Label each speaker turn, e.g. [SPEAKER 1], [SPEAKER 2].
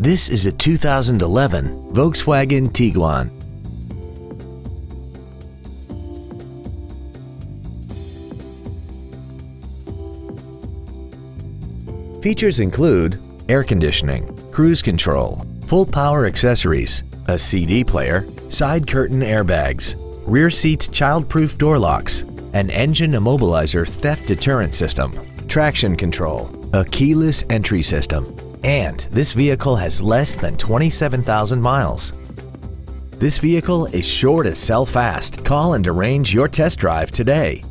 [SPEAKER 1] This is a 2011 Volkswagen Tiguan. Features include air conditioning, cruise control, full power accessories, a CD player, side curtain airbags, rear seat child-proof door locks, an engine immobilizer theft deterrent system, traction control, a keyless entry system, and this vehicle has less than 27,000 miles. This vehicle is sure to sell fast. Call and arrange your test drive today.